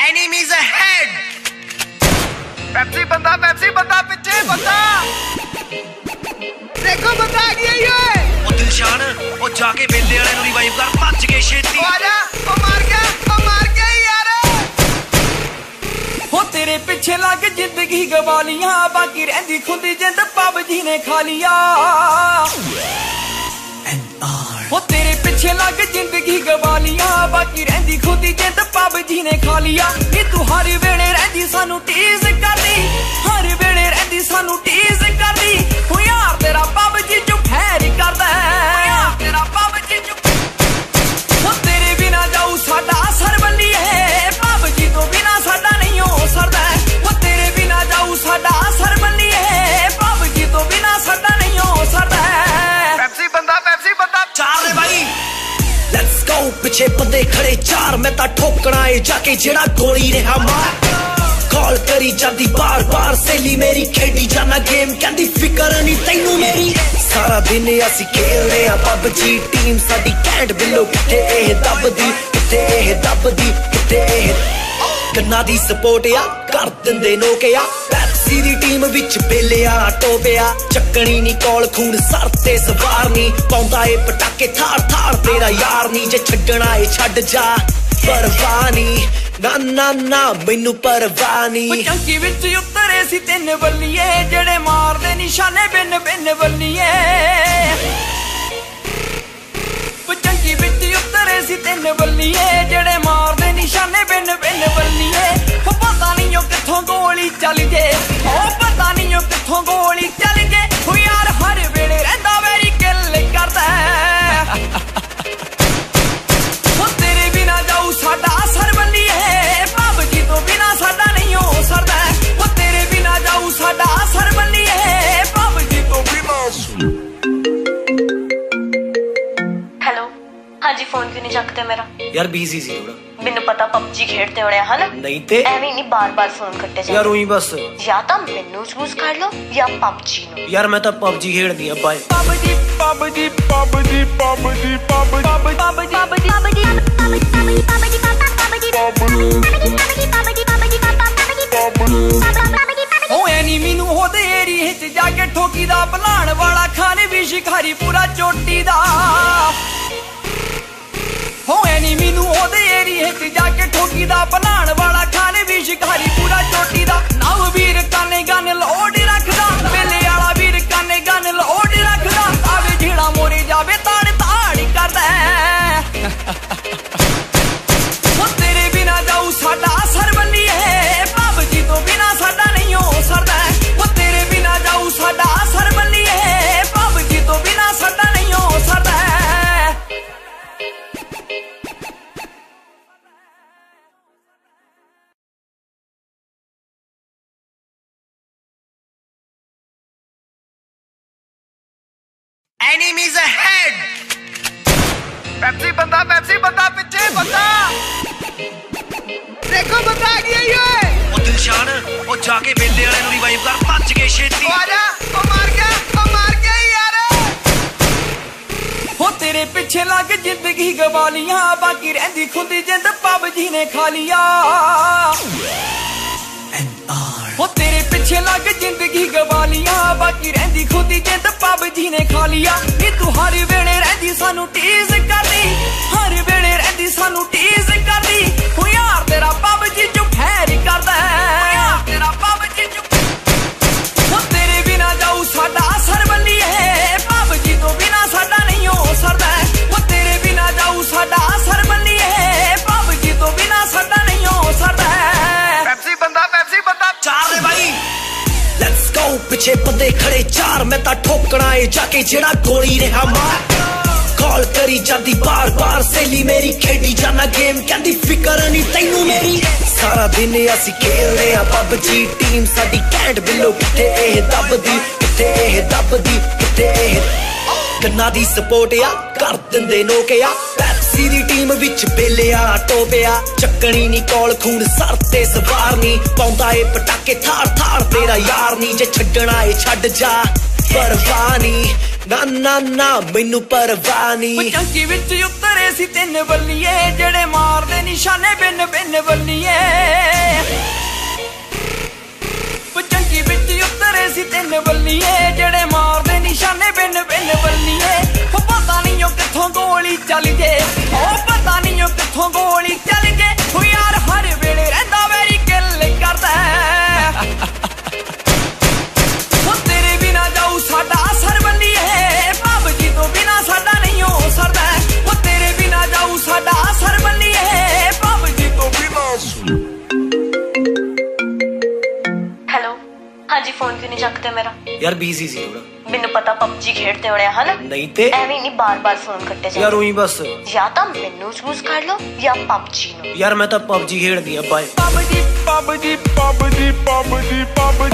Enemies ahead! Pepsi ਬੰਦਾ Pepsi ਬੰਦਾ ਪਿੱਛੇ ਬੰਦਾ। ਦੇਖੋ ਬੰਦਾ ਆ ਗਿਆ ਓਏ ਉਹ ਦਿਲਸ਼ਾਨ ਉਹ ਜਾ ਕੇ ਵੇਲੇ ਵਾਲੇ ਨੂੰ ਰਿਵਾਈਵ ਕਰ ਭੱਜ ਕੇ ਛੇਤੀ। ਆ ਜਾ ਉਹ ਮਾਰ ਗਿਆ ਉਹ ਮਾਰ ਗਿਆ ਯਾਰ। ਹੋ ਤੇਰੇ ਪਿੱਛੇ ਲੱਗ ਜ਼ਿੰਦਗੀ ਗਵਾਲੀਆਂ ਬਾਕੀ ਰਹਿੰਦੀ ਖੁੰਦੀ ਜਿੰਦ ਪਬਜੀ ਨੇ ਖਾ ਲਿਆ। ਹੋ ਤੇਰੇ ਪਿੱਛੇ ਲੱਗ ਜ਼ਿੰਦਗੀ ਗਵਾਲੀਆਂ ਬਾਕੀ ਰਹਿੰਦੀ ਖੁੰਦੀ ਜਿੰਦ, ਪਬਜੀ ਨੇ ਖਾ ਲਿਆ। ਨੀ ਤੂੰ ਹਰ ਵੇਲੇ ਰਹਿੰਦੀ, ਸਾਨੂੰ ਟੀਜ਼ ਪਿੱਛੇ ਖੜੇ ਚਾਰ, ਮੈਂ ਤਾਂ ਠੋਕਣਾ ਏ ਜਾ ਕੇ ਜਿਹੜਾ ਗੋਲੀ ਰਿਹਾ ਮਾਰ। ਕਾਲ ਕਰੀ ਜਾਂਦੀ ਬਾਰ ਬਾਰ ਸੇਲੀ ਮੇਰੀ ਖੇਡੀ ਜਾਣਾ ਗੇਮ ਕਹਿੰਦੀ ਫਿਕਰ ਨਹੀਂ ਤੈਨੂੰ ਮੇਰੀ। ਸਾਰਾ ਦਿਨ ਅਸੀਂ ਖੇਲਦੇ ਆ ਪਬਜੀ ਟੀਮ ਸਾਡੀ ਕੈਂਟ ਬਿੱਲੋ ਕਿੱਥੇ ਇਹ ਦੱਬਦੀ, ਕਿੱਥੇ ਇਹ ਦੱਬਦੀ, ਕਿੱਥੇ ਇਹ ਕੰਨਾਂ ਦੀ ਸਪੋਰਟ ਆ, ਕਰ ਦਿੰਦੇ ਨੋਕਿਆ ਪੈਪਸੀ ਦੀ ਟੀਮ ਵਿੱਚ ਬੇਲਿਆ ਟੋਪਿਆ ਚੱਕਣੀ ਨਹੀਂ ਕੋਲ ਖੂਨ ਸਰ ਤੇ ਸਵਾਰ ਨਹੀਂ ਪਾਉਂਦਾ ਏ ਪਟਾਕੇ ਥਾੜ ਥਾੜ ਤੇਰਾ ਯਾਰ ਨਹੀਂ ਜੇ ਛੱਡਣਾ ਏ, ਛੱਡ ਜਾ, ਪਰਵਾਹ ਨਾ। ਨਾ ਨਾ ਮੈਨੂੰ ਪਰਵਾਹ ਨਹੀਂ ਚੌਂਕੀ ਵਿੱਚ ਉਤਰੇ ਸੀ ਤਿੰਨ ਬੱਲੀਏ ਜਿਹੜੇ ਮਾਰਦੇ ਨਿਸ਼ਾਨੇ ਬਿੰਨ ਬਿੰਨ ਬੱਲੀਏ ਚੌਂਕੀ ਵਿੱਚ ਉਤਰੇ ਸੀ ਤਿੰਨ ਬੱਲੀਏ ਚੱਲ ਜੇ ਹੋ ਪਤਾ ਨਹੀਂ ਉਹ ਕਿੱਥੋਂ ਗੋਲੀ ਚੱਲ ਜੇ ਹੋ ਯਾਰ ਹਰ ਵੇਲੇ ਰਹਿੰਦਾ ਵੈਰੀ ਕਿੱਲ ਕਰਦਾ ਹੋ। ਤੇਰੇ ਬਿਨਾ ਜਾਊ ਸਾਡਾ ਸਰ ਬੱਲੀਏ ਪਬਜੀ ਤੋਂ ਬਿਨਾ ਸਾਡਾ ਨਹੀਂ ਹੋ ਸਰਦਾ ਹੋ। ਤੇਰੇ ਬਿਨਾ ਜਾਊ ਸਾਡਾ ਸਰ ਬੱਲੀਏ ਪਬਜੀ ਤੋਂ ਬਿਨਾ ਹੈਲੋ ਹਾਂਜੀ ਫੋਨ ਕਿਉਂ ਨਹੀਂ ਚੱਕਦੇ ਮੇਰਾ? ਯਾਰ ਬੀਜ਼ੀ ਸੀ ਥੋੜਾ ਮੈਨੂੰ ਪਤਾ ਪਬਜੀ ਖੇਡਦੇ ਹੋਣੇ ਆ, ਹਨਾ ਨਹੀਂ ਤੇ ਐਵੇਂ ਨਹੀਂ ਬਾਰ-ਬਾਰ ਫੋਨ ਕੱਟੇ ਯਾਰ ਉਹੀ ਬਸ ਜਾਂ ਤਾਂ ਮੈਨੂੰ ਚੂਜ਼ ਕਰ ਲਓ ਜਾਂ ਪਬਜੀ ਨੂੰ ਯਾਰ ਮੈਂ ਤਾਂ ਪਬਜੀ ਖੇਡਦੀ ਆ bye PUBG PUBG PUBG PUBG PUBG PUBG ਉਹ ਐਨੀਮੀ ਨੂੰ ਉਹਦੇ ਏਰੀਏ 'ਚ ਜਾ ਕੇ ਠੋਕੀ ਦਾ ਭਲਾਣ ਵਾਲਾ ਖਾਨ ਵੀ ਸ਼ਿਕਾਰੀ ਪੂਰਾ ਚੋਟੀ ਦਾ ਹੋ ਐਨੀਮੀ ਮੈਨੂੰ ਉਹਦੇ ਏਰੀਏ 'ਚ ਜਾ ਕੇ ਠੋਕੀ ਦਾ ਬਣਾਉਣ ਵਾਲਾ ਖਾਨ ਵੀ ਸ਼ਿਕਾਰੀ Enemies ahead! ਪੈਪਸੀ ਬੰਦਾ ਪੈਪਸੀ ਬੰਦਾ ਪਿੱਛੇ ਬੰਦਾ। ਦੇਖੋ ਬੰਦਾ ਆ ਗਿਆ ਓਏ ਉਹ ਦਿਲਸ਼ਾਨ ਉਹ ਜਾ ਕੇ ਵੇਲੇ ਵਾਲੇ ਨੂੰ ਰਿਵਾਈਵ ਕਰ ਭੱਜ ਕੇ ਛੇਤੀ। ਆ ਜਾ ਉਹ ਮਾਰ ਗਿਆ ਉਹ ਮਾਰ ਗਿਆ ਯਾਰ। ਹੋ ਤੇਰੇ ਪਿੱਛੇ ਲੱਗ ਜ਼ਿੰਦਗੀ ਗਵਾਲੀਆਂ ਬਾਕੀ ਰਹਿੰਦੀ ਖੁੰਦੀ ਜਿੰਦ ਪਬਜੀ ਨੇ ਖਾ ਲਿਆ। ਉਹ ਤੇਰੇ ਪਿੱਛੇ ਲੱਗ ਜ਼ਿੰਦਗੀ ਗਵਾ ਗਵਾਲੀਆਂ। ਬਾਕੀ ਰਹਿੰਦੀ ਖੁੰਦੀ ਜਿੰਦ ਪਬਜੀ ਨੇ ਖਾ ਲਿਆ। ਇਹ ਤੂੰ ਹਰ ਵੇਲੇ ਰਹਿੰਦੀ, ਸਾਨੂੰ ਟੀਜ਼ ਕਰਦੀ। ਹਰ ਵੇਲੇ ਰਹਿੰਦੀ, ਸਾਨੂੰ ਟੀਜ਼ ਲੈਟਸ ਬੰਦੇ ਖੜੇ ਚਾਰ, ਮੈਂ ਤਾਂ ਠੋਕਣਾ ਏ ਜਾ ਕੇ ਜਿਹੜਾ ਗੋਲੀ ਰਿਹਾ ਮਾਰ। ਕਾਲ ਕਰੀ ਜਾਂਦੀ ਬਾਰ ਬਾਰ ਸੇਲੀ ਮੇਰੀ ਖੇਡੀ ਜਾਣਾ ਗੇਮ ਕਹਿੰਦੀ ਫਿਕਰ ਨਹੀਂ ਤੈਨੂੰ ਮੇਰੀ। ਸਾਰਾ ਦਿਨ ਅਸੀਂ ਖੇਲਦੇ ਆ ਪਬਜੀ ਟੀਮ ਸਾਡੀ ਕੈਂਟ ਬਿੱਲੋ ਕਿੱਥੇ ਇਹ ਦੱਬਦੀ, ਕਿੱਥੇ ਇਹ ਦੱਬਦੀ, ਕਿੱਥੇ ਇਹ ਕੰਨਾਂ ਦੀ ਸਪੋਰਟ ਆ, ਕਰ ਦਿੰਦੇ ਨੋਕਿਆ ਪੈਪਸੀ ਦੀ ਟੀਮ ਵਿੱਚ ਬੇਲਿਆ ਟੋਪਿਆ ਚੱਕਣੀ ਨਹੀਂ ਕੋਲ ਖੂਨ, ਸਰ ਤੇ ਸਵਾਰ ਨਹੀਂ ਪਾਉਂਦਾ ਏ ਪਟਾਕੇ ਥਾੜ ਥਾੜ ਤੇਰਾ ਯਾਰ ਨਹੀਂ ਜੇ ਛੱਡਣਾ ਏ, ਛੱਡ ਜਾ, ਪਰਵਾਹ ਨਾ। ਨਾ ਨਾ ਮੈਨੂੰ ਪਰਵਾਹ ਨਹੀਂ ਵਿੱਚ ਉਤਰੇ ਸੀ ਤਿੰਨ ਬੱਲੀਏ ਜਿਹੜੇ ਮਾਰਦੇ ਨਿਸ਼ਾਨੇ ਬਿੰਨ ਬਿੰਨ ਬੱਲੀਏ ਪਚੰਗੀ ਵਿੱਚ ਉਤਰੇ ਸੀ ਤਿੰਨ ਬੱਲੀਏ ਕਿੱਥੋਂ ਗੋਲੀ ਚੱਲ ਜੇ ਉਹ ਪਤਾ ਨਹੀਂ ਉਹ ਕਿੱਥੋਂ ਗੋਲੀ ਚੱਲ ਜੇ ਉਹ ਯਾਰ ਹਰ ਵੇਲੇ ਰਹਿੰਦਾ ਮੇਰੀ ਕਿੱਲ ਕਰਦਾ ਉਹ ਤੇਰੇ ਬਿਨਾ ਜਾਊ ਸਾਡਾ ਅਸਰ ਬੱਲੀਏ ਬਾਬ ਜੀ ਤੋਂ ਬਿਨਾ ਸਾਡਾ ਨਹੀਂ ਹੋ ਸਰਦਾ ਉਹ ਤੇਰੇ ਬਿਨਾ ਜਾਊ ਸਾਡਾ ਅਸਰ ਬੱਲੀਏ ਬਾਬ ਜੀ ਤੋਂ ਬਿਨਾ ਹੈਲੋ ਹਾਂਜੀ ਫੋਨ ਕਿਉਂ ਨਹੀਂ ਚੱਕਦੇ ਮੇਰਾ? ਯਾਰ ਬੀਜ਼ੀ ਸੀ ਥੋੜਾ ਮੈਨੂੰ ਪਤਾ ਪਬਜੀ ਖੇਡਦੇ ਹੋਣੇ ਆ ਹਨਾ? ਨਹੀਂ ਤੇ ਐਵੇਂ ਨਹੀਂ ਬਾਰ-ਬਾਰ ਫੋਨ ਕੱਟੇ ਯਾਰ ਜਾਂਦੇ ਉਹੀ ਬਸ। ਜਾਂ ਤਾਂ ਮੈਨੂੰ ਚੂਜ਼ ਕਰ ਲਓ ਜਾਂ ਪਬਜੀ ਨੂੰ। ਯਾਰ ਮੈਂ ਤਾਂ ਪਬਜੀ ਖੇਡਦੀ ਆ ਬਾਏ। PUBG PUBG PUBG